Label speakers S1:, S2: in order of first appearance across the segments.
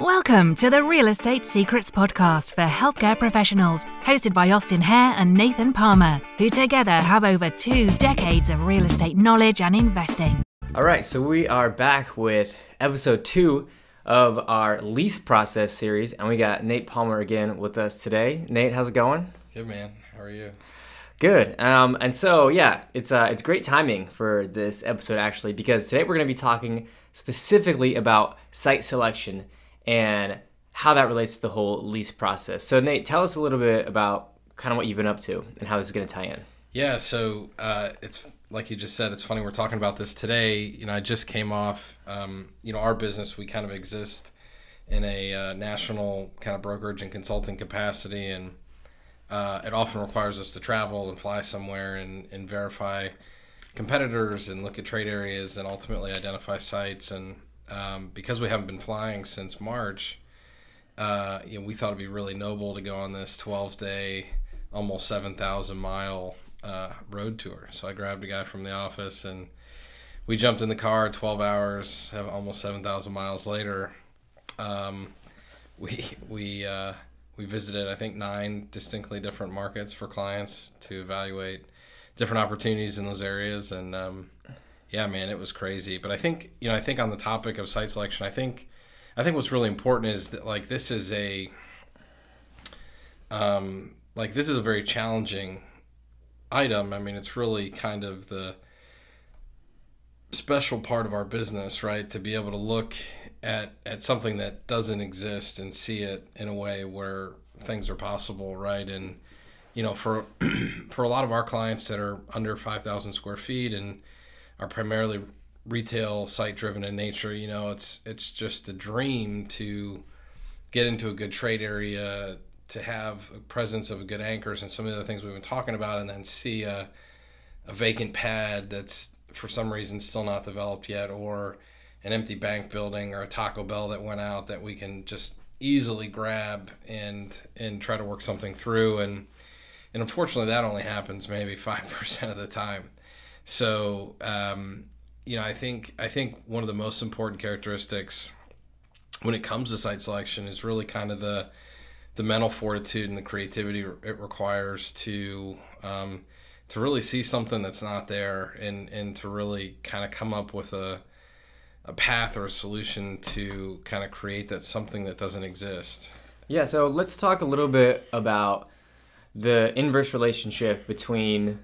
S1: Welcome to the Real Estate Secrets Podcast for healthcare professionals, hosted by Austin Hair and Nathan Palmer, who together have over two decades of real estate knowledge and investing.
S2: All right, so we are back with episode two of our lease process series, and we got Nate Palmer again with us today. Nate, how's it going?
S3: Good man. How are you?
S2: Good. Um, and so yeah, it's uh, it's great timing for this episode actually because today we're going to be talking specifically about site selection and how that relates to the whole lease process. So Nate, tell us a little bit about kind of what you've been up to and how this is going to tie in.
S3: Yeah. So uh, it's like you just said. It's funny we're talking about this today. You know, I just came off. Um, you know, our business we kind of exist in a uh, national kind of brokerage and consulting capacity and uh, it often requires us to travel and fly somewhere and, and verify competitors and look at trade areas and ultimately identify sites. And um, because we haven't been flying since March, uh, you know, we thought it'd be really noble to go on this 12 day, almost 7,000 mile uh, road tour. So I grabbed a guy from the office and we jumped in the car 12 hours, have almost 7,000 miles later. Um, we, we, uh, we visited, I think, nine distinctly different markets for clients to evaluate different opportunities in those areas. And um, yeah, man, it was crazy. But I think, you know, I think on the topic of site selection, I think, I think what's really important is that like this is a, um, like this is a very challenging item. I mean, it's really kind of the special part of our business, right? To be able to look at at something that doesn't exist and see it in a way where things are possible, right? And you know, for for a lot of our clients that are under five thousand square feet and are primarily retail site driven in nature, you know, it's it's just a dream to get into a good trade area, to have a presence of good anchors and some of the things we've been talking about, and then see a a vacant pad that's for some reason still not developed yet, or an empty bank building or a Taco Bell that went out that we can just easily grab and and try to work something through and and unfortunately that only happens maybe 5% of the time so um, you know i think i think one of the most important characteristics when it comes to site selection is really kind of the the mental fortitude and the creativity it requires to um, to really see something that's not there and and to really kind of come up with a a path or a solution to kind of create that something that doesn't exist.
S2: Yeah, so let's talk a little bit about the inverse relationship between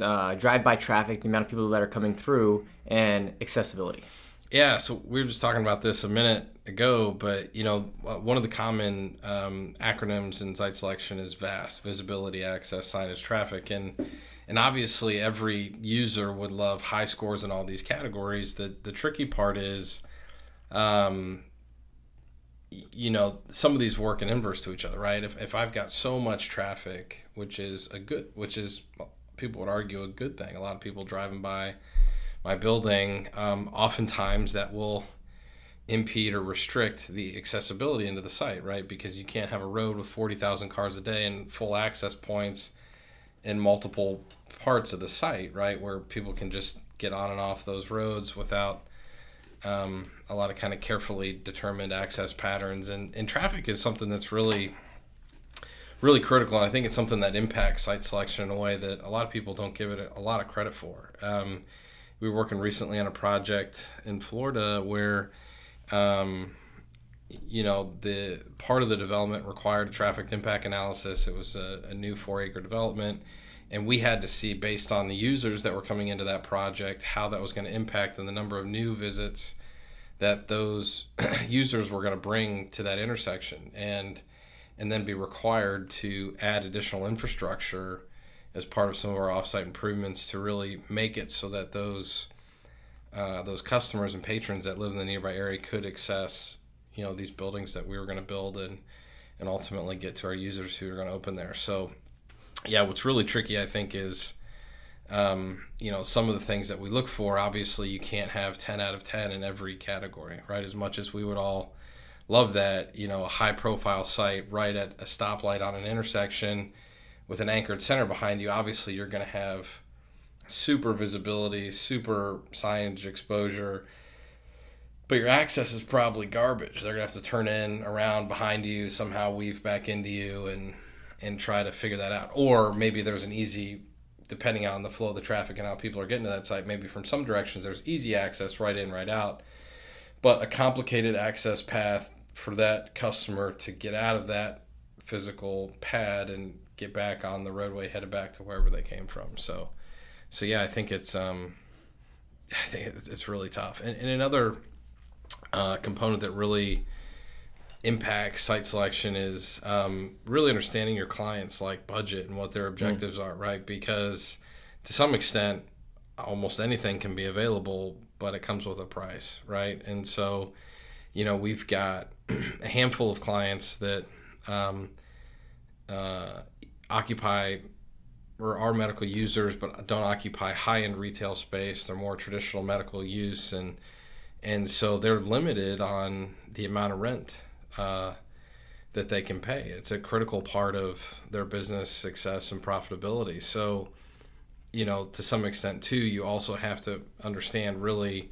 S2: uh, drive-by traffic, the amount of people that are coming through, and accessibility.
S3: Yeah, so we were just talking about this a minute ago, but you know, one of the common um, acronyms in site selection is VAST: visibility, access, signage, traffic, and and obviously every user would love high scores in all these categories. The the tricky part is, um, you know, some of these work in inverse to each other, right? If if I've got so much traffic, which is a good, which is people would argue a good thing. A lot of people driving by my building, um, oftentimes that will impede or restrict the accessibility into the site, right? Because you can't have a road with 40,000 cars a day and full access points in multiple parts of the site, right, where people can just get on and off those roads without um, a lot of kind of carefully determined access patterns. And, and traffic is something that's really, really critical. And I think it's something that impacts site selection in a way that a lot of people don't give it a, lot of credit for. Um, we were working recently on a project in Florida where, um, you know, the part of the development required a traffic impact analysis. It was a, a new four acre development. And we had to see, based on the users that were coming into that project, how that was going to impact and the number of new visits that those users were going to bring to that intersection. And and then be required to add additional infrastructure as part of some of our offsite improvements to really make it so that those uh, those customers and patrons that live in the nearby area could access you know these buildings that we were going to build and and ultimately get to our users who are going to open there. So yeah, what's really tricky I think is um, you know some of the things that we look for. Obviously, you can't have ten out of ten in every category, right? As much as we would all love that, you know, a high profile site right at a stoplight on an intersection with an anchored center behind you. Obviously, you're going to have super visibility, super signage exposure but your access is probably garbage. They're gonna have to turn in around behind you, somehow weave back into you, and and try to figure that out. Or maybe there's an easy, depending on the flow of the traffic and how people are getting to that site. Maybe from some directions there's easy access right in, right out, but a complicated access path for that customer to get out of that physical pad and get back on the roadway, headed back to wherever they came from. So, so yeah, I think it's um, I think it's, it's really tough. And, and another uh, component that really impacts site selection is um, really understanding your clients like budget and what their objectives mm. are, right? Because to some extent, almost anything can be available, but it comes with a price, right? And so, you know, we've got a handful of clients that um, uh, occupy or are medical users, but don't occupy high-end retail space. They're more traditional medical use, and and so they're limited on the amount of rent uh, that they can pay. It's a critical part of their business success and profitability. So, you know, to some extent too, you also have to understand really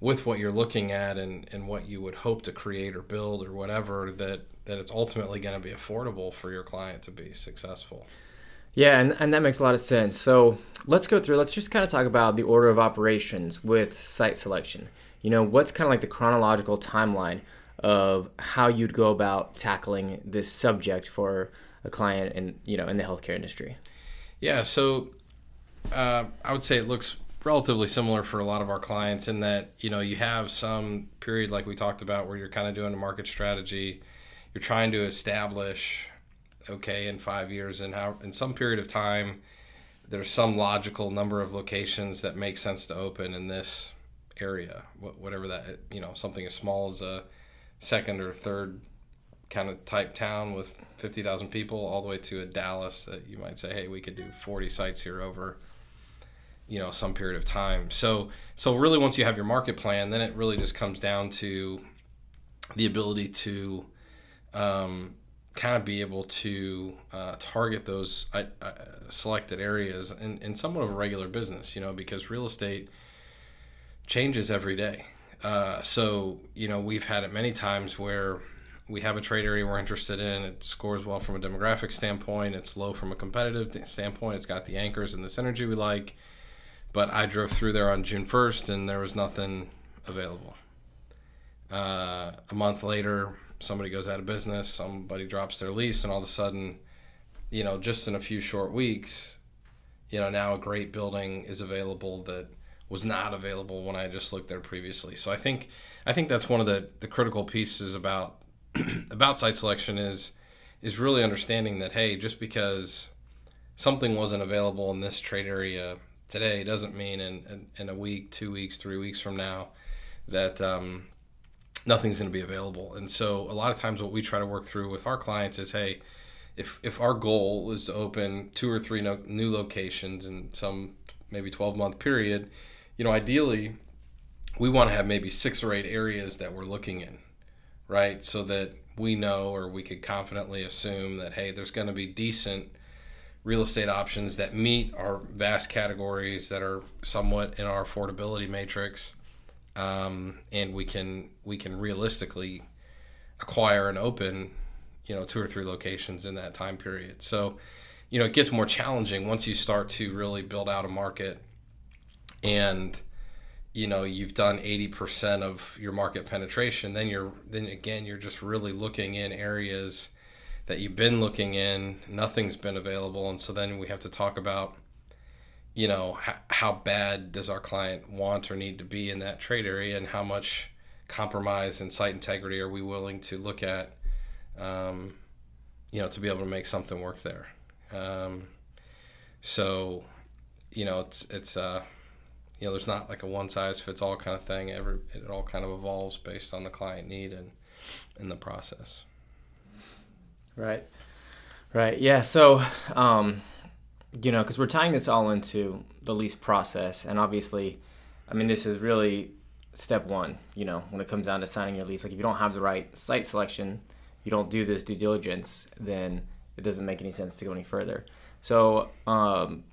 S3: with what you're looking at and, and what you would hope to create or build or whatever that that it's ultimately going to be affordable for your client to be successful.
S2: Yeah, and, and that makes a lot of sense. So let's go through, let's just kind of talk about the order of operations with site selection. You know, what's kind of like the chronological timeline of how you'd go about tackling this subject for a client in, you know, in the healthcare industry?
S3: Yeah, so uh, I would say it looks relatively similar for a lot of our clients in that, you know, you have some period like we talked about where you're kind of doing a market strategy, you're trying to establish okay in five years and how in some period of time there's some logical number of locations that make sense to open in this area whatever that you know something as small as a second or third kind of type town with 50,000 people all the way to a Dallas that you might say hey we could do 40 sites here over you know some period of time so so really once you have your market plan then it really just comes down to the ability to um, kind of be able to uh, target those uh, uh, selected areas in, in somewhat of a regular business, you know, because real estate changes every day. Uh, so, you know, we've had it many times where we have a trade area we're interested in. It scores well from a demographic standpoint. It's low from a competitive standpoint. It's got the anchors and the synergy we like. But I drove through there on June 1st and there was nothing available. Uh, a month later, somebody goes out of business, somebody drops their lease, and all of a sudden, you know, just in a few short weeks, you know, now a great building is available that was not available when I just looked there previously. So I think I think that's one of the, the critical pieces about about site selection is is really understanding that hey, just because something wasn't available in this trade area today doesn't mean in, in, in a week, two weeks, three weeks from now that um, nothing's going to be available. And so a lot of times what we try to work through with our clients is, hey, if if our goal is to open two or three no, new locations in some maybe 12 month period, you know, ideally we want to have maybe six or eight areas that we're looking in, right? So that we know or we could confidently assume that hey, there's going to be decent real estate options that meet our vast categories that are somewhat in our affordability matrix um, and we can we can realistically acquire and open you know two or three locations in that time period. So you know it gets more challenging once you start to really build out a market and you know you've done 80% of your market penetration then you're then again you're just really looking in areas that you've been looking in nothing's been available and so then we have to talk about you know how, how bad does our client want or need to be in that trade area and how much compromise and site integrity are we willing to look at um, you know to be able to make something work there. Um, so you know it's it's uh you know there's not like a one size fits all kind of thing. Every it all kind of evolves based on the client need and in the process
S2: right right yeah so um you know, because we're tying this all into the lease process, and obviously, I mean, this is really step one. You know, when it comes down to signing your lease, like if you don't have the right site selection, you don't do this due diligence, then it doesn't make any sense to go any further. So, um,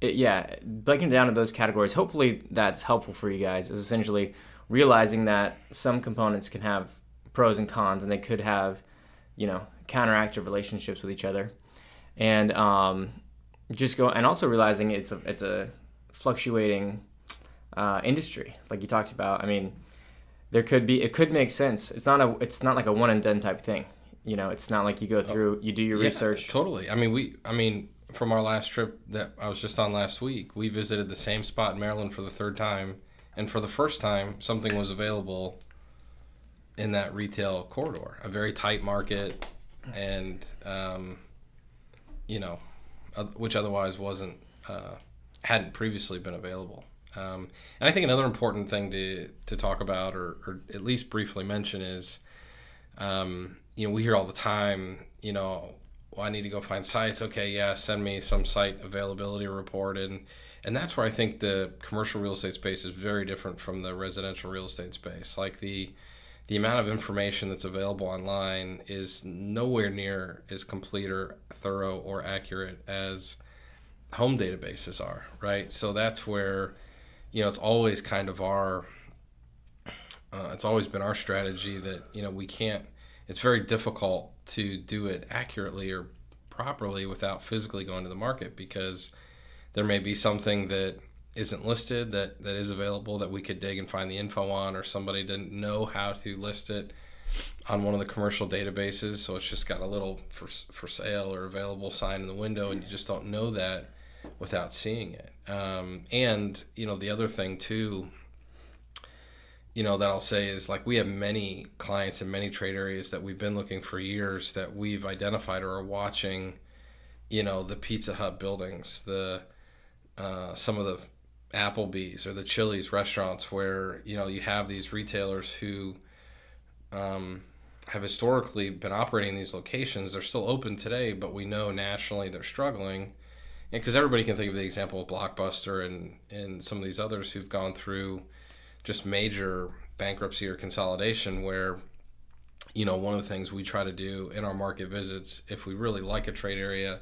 S2: it, yeah, breaking down to those categories. Hopefully, that's helpful for you guys. Is essentially realizing that some components can have pros and cons, and they could have, you know, counteractive relationships with each other, and um, just go and also realizing it's a it's a fluctuating uh, industry, like you talked about. I mean, there could be it could make sense. It's not a it's not like a one and done type thing. You know, it's not like you go through, you do your
S3: Yeah,
S2: research.
S3: Totally. I mean, we. I mean, from our last trip that I was just on last week, we visited the same spot in Maryland for the third time, and for the first time, something was available in that retail corridor, a very tight market, and um, you know, which otherwise wasn't uh, hadn't previously been available. Um, and I think another important thing to to talk about, or, or at least briefly mention, is um, you know, we hear all the time, you know, well, I need to go find sites. Okay, yeah, send me some site availability report, and and that's where I think the commercial real estate space is very different from the residential real estate space. Like the the amount of information that's available online is nowhere near as complete or thorough or accurate as home databases are, right? So that's where, you know, it's always kind of our, uh, it's always been our strategy that, you know, we can't, it's very difficult to do it accurately or properly without physically going to the market because there may be something that isn't listed that, that is available that we could dig and find the info on or somebody didn't know how to list it on one of the commercial databases so it's just got a little for, for sale or available sign in the window and you just don't know that without seeing it. Um, and you know the other thing too you know that i'll say is like we have many clients in many trade areas that we've been looking for years that we've identified or are watching you know the pizza hut buildings the uh, some of the applebee's or the chili's restaurants where you know you have these retailers who um, have historically been operating these locations. They're still open today, but we know nationally they're struggling. Because everybody can think of the example of Blockbuster and, and some of these others who've gone through just major bankruptcy or consolidation where you know one of the things we try to do in our market visits if we really like a trade area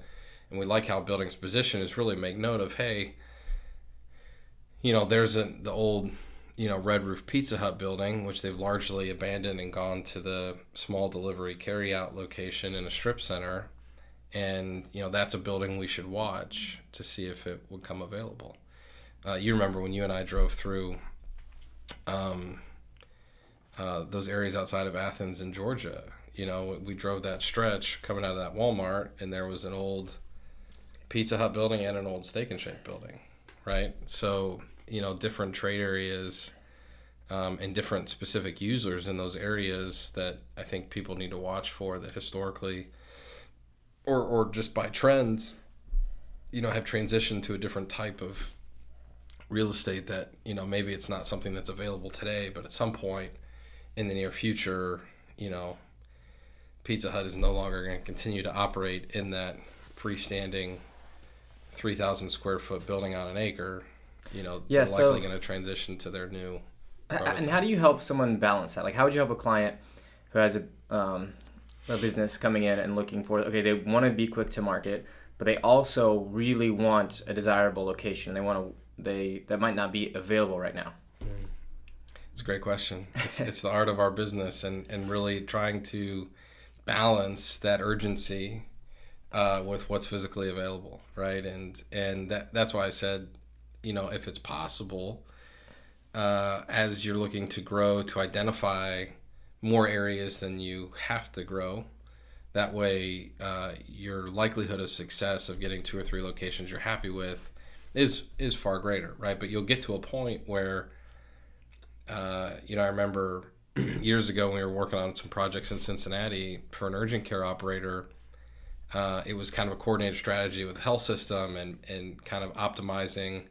S3: and we like how building's position is really make note of hey you know there's a, the old you know red roof pizza hut building which they've largely abandoned and gone to the small delivery carry out location in a strip center. And you know that's a building we should watch to see if it would come available. Uh, you remember when you and i drove through um, uh, those areas outside of athens in georgia you know we drove that stretch coming out of that walmart and there was an old pizza hut building and an old steak and shake building right? So you know different trade areas um, and different specific users in those areas that I think people need to watch for that historically or or just by trends you know have transitioned to a different type of real estate that you know maybe it's not something that's available today but at some point in the near future you know Pizza Hut is no longer going to continue to operate in that freestanding 3,000 square foot building on an acre, you know,
S2: Yeah,
S3: they're
S2: so-
S3: likely going to transition to their new.
S2: And how do you help someone balance that? Like, how would you help a client who has a, um, a business coming in and looking for, okay, they want to be quick to market, but they also really want a desirable location. They want to, they, that might not be available right now.
S3: It's a great question. It's, it's the art of our business and, and really trying to balance that urgency uh, with what's physically available, right? And and that that's why I said, you know, if it's possible, uh, as you're looking to grow, to identify more areas than you have to grow. That way, uh, your likelihood of success of getting two or three locations you're happy with is is far greater, right? But you'll get to a point where, uh, you know, I remember years ago when we were working on some projects in Cincinnati for an urgent care operator. Uh, it was kind of a coordinated strategy with the health system and, and kind of optimizing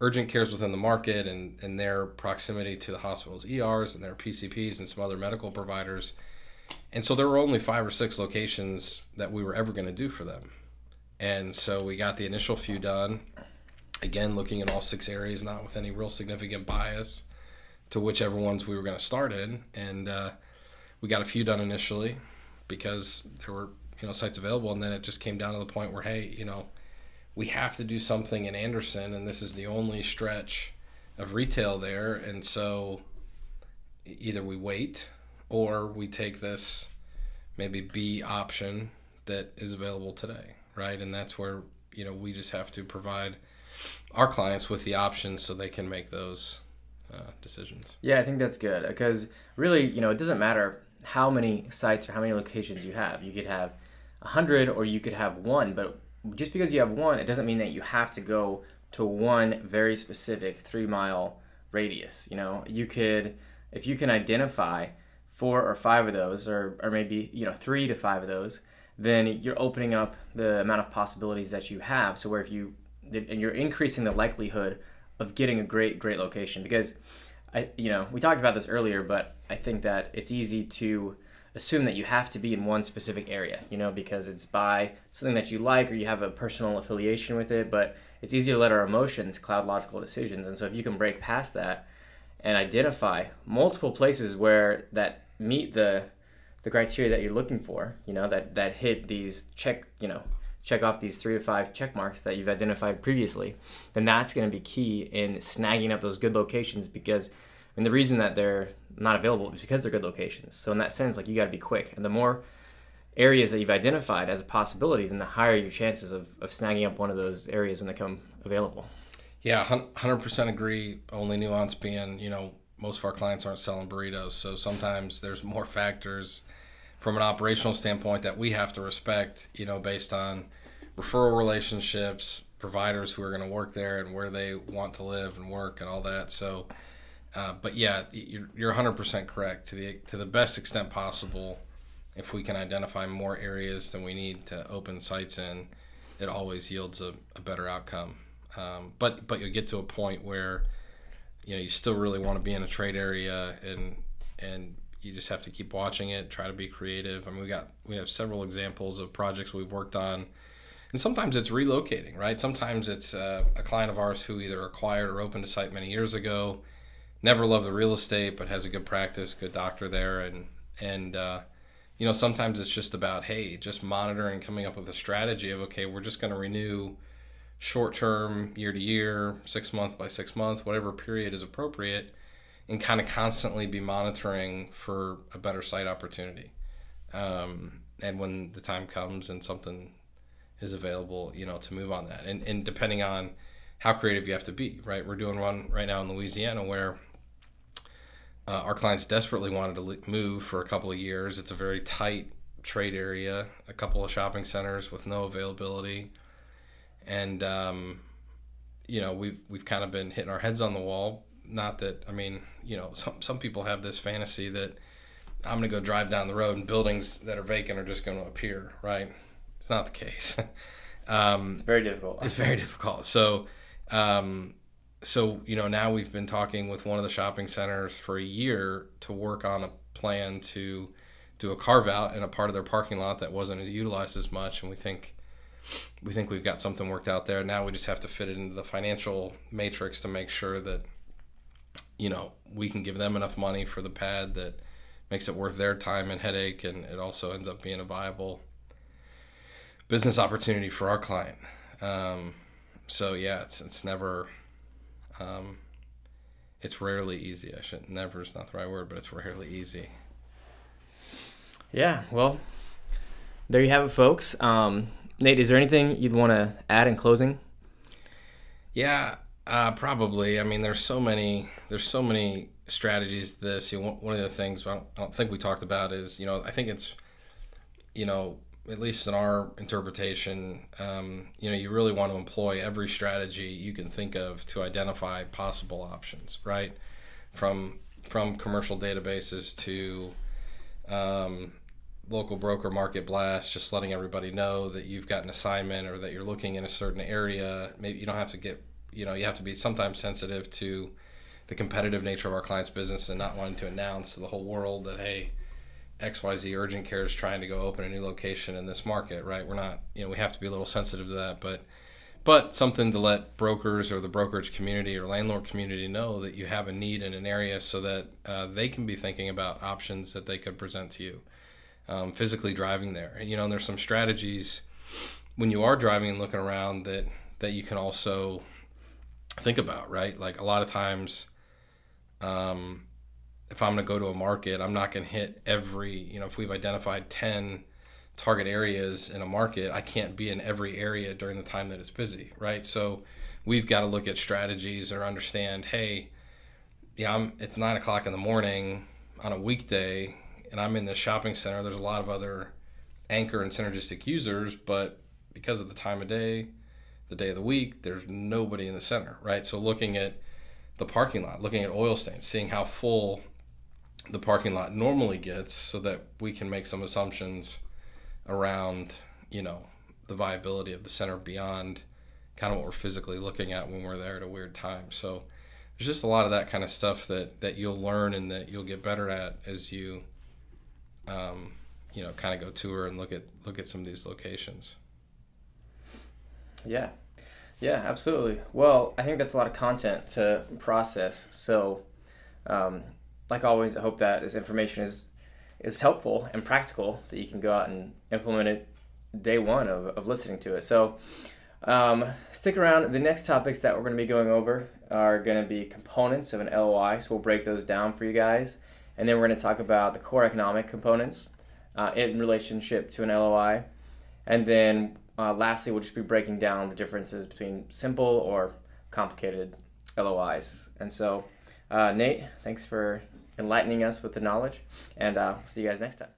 S3: urgent cares within the market and, and their proximity to the hospital's ERs and their PCPs and some other medical providers. And so there were only five or six locations that we were ever going to do for them. And so we got the initial few done. Again, looking at all six areas, not with any real significant bias to whichever ones we were going to start in. And uh, we got a few done initially because there were you know sites available, and then it just came down to the point where hey, you know, we have to do something in Anderson, and this is the only stretch of retail there, and so either we wait or we take this maybe B option that is available today, right? And that's where you know we just have to provide our clients with the options so they can make those uh, decisions.
S2: Yeah, I think that's good because really, you know, it doesn't matter how many sites or how many locations you have. You could have a hundred or you could have one, but just because you have one, it doesn't mean that you have to go to one very specific three mile radius. You know, you could if you can identify four or five of those, or or maybe you know three to five of those, then you're opening up the amount of possibilities that you have. So where if you and you're increasing the likelihood of getting a great great location because I you know we talked about this earlier, but I think that it's easy to assume that you have to be in one specific area, you know, because it's by something that you like or you have a personal affiliation with it, but it's easy to let our emotions cloud logical decisions. And so if you can break past that and identify multiple places where that meet the the criteria that you're looking for, you know, that that hit these check, you know, check off these three to five check marks that you've identified previously, then that's going to be key in snagging up those good locations because and the reason that they're not available is because they're good locations. So in that sense, like you got to be quick. And the more areas that you've identified as a possibility, then the higher your chances of, of snagging up one of those areas when they come available.
S3: Yeah, 100% agree. Only nuance being, you know, most of our clients aren't selling burritos. So sometimes there's more factors from an operational standpoint that we have to respect, you know, based on referral relationships, providers who are going to work there and where they want to live and work and all that. So, uh, but yeah, you're, you're 100% correct to the to the best extent possible. If we can identify more areas than we need to open sites in, it always yields a, a better outcome. Um, but but you'll get to a point where you know you still really want to be in a trade area and and you just have to keep watching it, try to be creative. I mean, we got we have several examples of projects we've worked on, and sometimes it's relocating, right? Sometimes it's uh, a client of ours who either acquired or opened a site many years ago never loved the real estate, but has a good practice, good doctor there, and and uh, you know sometimes it's just about hey, just monitoring, coming up with a strategy of okay, we're just going to renew short term, year to year, six month by six months, whatever period is appropriate, and kind of constantly be monitoring for a better site opportunity. Um, and when the time comes and something is available, you know, to move on that, and and depending on how creative you have to be, right? We're doing one right now in Louisiana where uh, our clients desperately wanted to move for a couple of years. It's a very tight trade area, a couple of shopping centers with no availability, and um, you know we've we've kind of been hitting our heads on the wall. Not that I mean, you know, some some people have this fantasy that I'm going to go drive down the road and buildings that are vacant are just going to appear. Right? It's not the case.
S2: um, it's very difficult.
S3: It's very difficult. So. Um, so you know now we've been talking with one of the shopping centers for a year to work on a plan to do a carve out in a part of their parking lot that wasn't utilized as much and we think we think we've got something worked out there. Now we just have to fit it into the financial matrix to make sure that you know we can give them enough money for the pad that makes it worth their time and headache and it also ends up being a viable business opportunity for our client. Um, so yeah it's it's never um, it's rarely easy. I should never is not the right word, but it's rarely easy.
S2: Yeah, well, there you have it, folks. Um, Nate, is there anything you'd want to add in closing?
S3: Yeah, uh, probably. I mean, there's so many. There's so many strategies. This you know, one of the things I don't, I don't think we talked about is you know I think it's you know at least in our interpretation, um, you know, you really want to employ every strategy you can think of to identify possible options, right? From from commercial databases to um, local broker market blast, just letting everybody know that you've got an assignment or that you're looking in a certain area. Maybe you don't have to get, you know, you have to be sometimes sensitive to the competitive nature of our client's business and not wanting to announce to the whole world that hey XYZ urgent care is trying to go open a new location in this market, right? We're not, you know, we have to be a little sensitive to that, but but something to let brokers or the brokerage community or landlord community know that you have a need in an area so that uh, they can be thinking about options that they could present to you um, physically driving there you know and there's some strategies when you are driving and looking around that that you can also think about right like a lot of times um, if I'm going to go to a market, I'm not going to hit every, you know, if we've identified 10 target areas in a market, I can't be in every area during the time that it's busy, right? So we've got to look at strategies or understand, hey, yeah, I'm, it's nine o'clock in the morning on a weekday and I'm in the shopping center. There's a lot of other anchor and synergistic users, but because of the time of day, the day of the week, there's nobody in the center, right? So looking at the parking lot, looking at oil stains, seeing how full the parking lot normally gets so that we can make some assumptions around, you know, the viability of the center beyond kind of what we're physically looking at when we're there at a weird time. So there's just a lot of that kind of stuff that that you'll learn and that you'll get better at as you um, you know, kind of go tour and look at look at some of these locations.
S2: Yeah. Yeah, absolutely. Well, I think that's a lot of content to process. So, um, like always, I hope that this information is is helpful and practical that you can go out and implement it day one of, of listening to it. So, um, stick around. The next topics that we're going to be going over are going to be components of an LOI. So, we'll break those down for you guys. And then we're going to talk about the core economic components uh, in relationship to an LOI. And then uh, lastly, we'll just be breaking down the differences between simple or complicated LOIs. And so, uh, Nate, thanks for enlightening us with the knowledge, and uh, see you guys next time.